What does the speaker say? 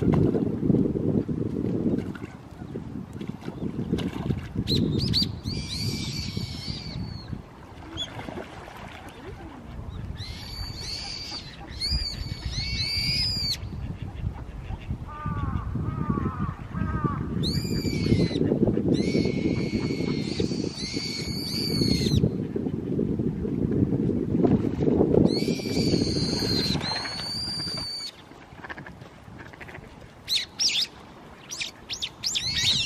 you